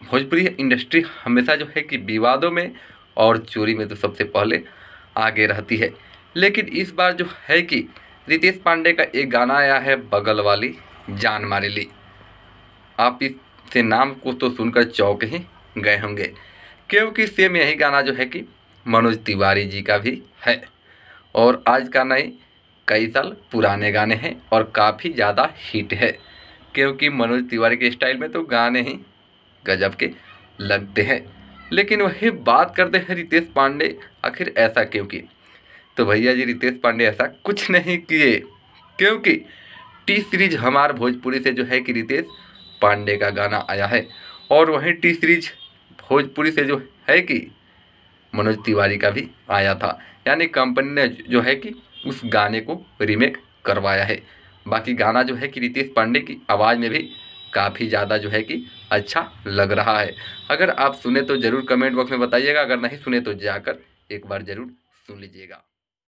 Bhojpuri industry हमेशा जो है कि विवादों में और चोरी में तो सबसे पहले आगे रहती है। लेकिन इस बार जो है कि रितेश पांडे का एक गाना आया है, बगल वाली जान मारे ली। आप इससे नाम को तो सुनकर चौक ही गए होंगे। क्योंकि सेम यही गाना जो है कि मनोज तिवारी जी का भी है। और आज का नहीं कई साल पुराने गाने हैं और काफ़ी ज़्यादा हिट है। क्योंकि मनोज तिवारी के स्टाइल में तो गाने ही गजब के लगते हैं। लेकिन वही बात करते हैं रितेश पांडे, आखिर ऐसा क्यों की तो भैया जी, रितेश पांडे ऐसा कुछ नहीं किए, क्योंकि टी सीरीज़ हमार भोजपुरी से जो है कि रितेश पांडे का गाना आया है, और वहीं टी सीरीज़ भोजपुरी से जो है कि मनोज तिवारी का भी आया था। यानी कंपनी ने जो है कि उस गाने को रीमेक करवाया है। बाकी गाना जो है कि रितेश पांडे की आवाज़ में भी काफ़ी ज़्यादा जो है कि अच्छा लग रहा है। अगर आप सुने तो ज़रूर कमेंट बॉक्स में बताइएगा, अगर नहीं सुने तो जाकर एक बार ज़रूर सुन लीजिएगा।